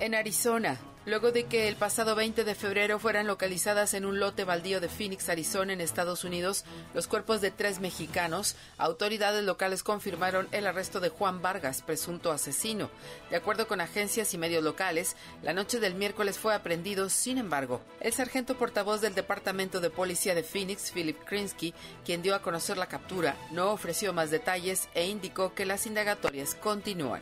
En Arizona, luego de que el pasado 20 de febrero fueran localizadas en un lote baldío de Phoenix, Arizona, en Estados Unidos, los cuerpos de tres mexicanos, autoridades locales confirmaron el arresto de Juan Vargas, presunto asesino. De acuerdo con agencias y medios locales, la noche del miércoles fue aprendido, sin embargo, el sargento portavoz del Departamento de Policía de Phoenix, Philip Krinsky, quien dio a conocer la captura, no ofreció más detalles e indicó que las indagatorias continúan.